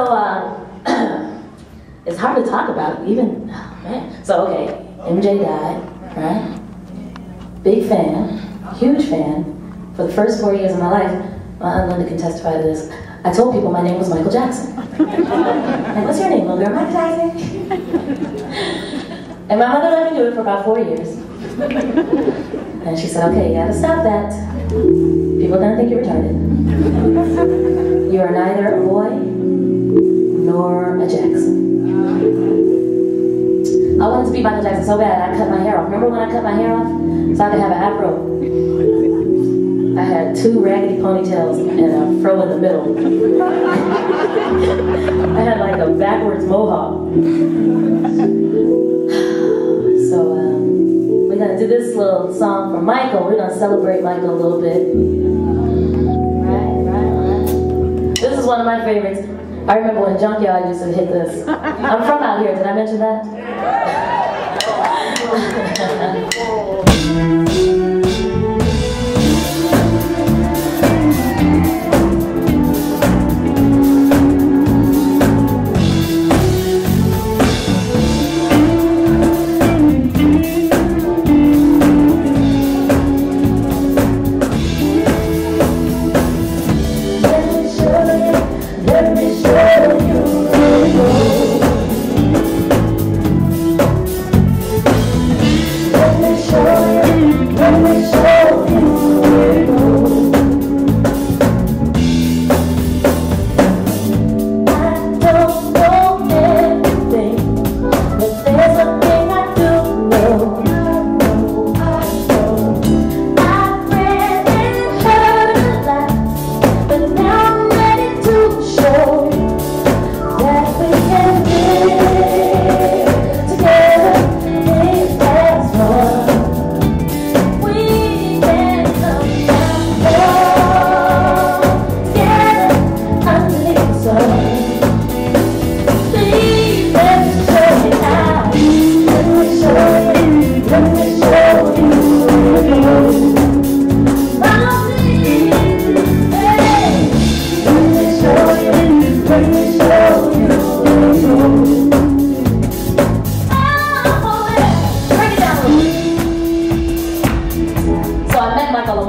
So, uh, it's hard to talk about, even, oh, man. So, okay, MJ died, right? Big fan, huge fan. For the first four years of my life, my Aunt Linda can testify to this. I told people my name was Michael Jackson. and what's your name, little girl? Michael Jackson. and my mother let me do it for about four years. And she said, okay, you gotta stop that. People are gonna think you're retarded. You are neither a boy nor a Jackson. I wanted to be Michael Jackson so bad, I cut my hair off. Remember when I cut my hair off? So I could have an afro. I had two raggedy ponytails and a fro in the middle. I had like a backwards mohawk. So um, we're gonna do this little song for Michael. We're gonna celebrate Michael a little bit. This is one of my favorites. I remember when Junkyard used to hit this. I'm from out here. Did I mention that?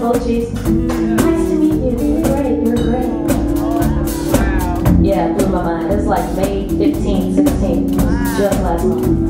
Hello, Nice to meet you. You're great. You're great. Wow. Yeah, blew my mind. It was like May 15, 16. Wow. Just last month.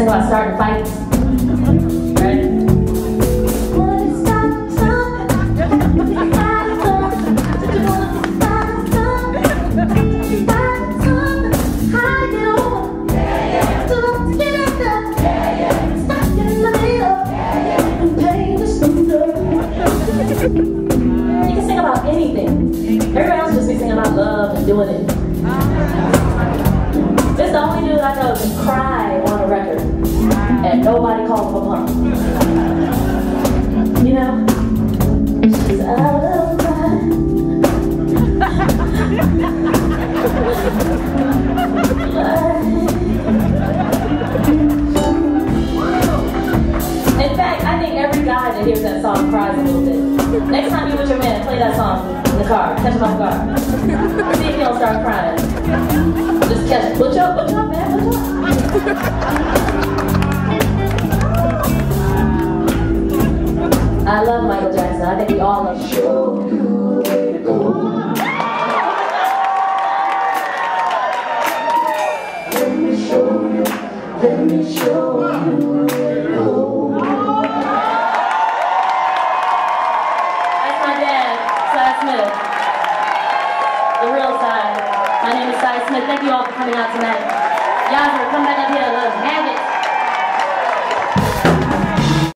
sing about starting fights. You can sing about anything. Everybody else just be singing about love and doing it. Catch him off guard. See if he don't start crying. Just catch. Put you up, put you up, man. Put you up. I love Michael Jackson. I think we all love him. Let me show you. That's my dad, Cy Smith the real side. My name is Sy Smith. Thank you all for coming out tonight. Yazra, come back up here. Let's have it.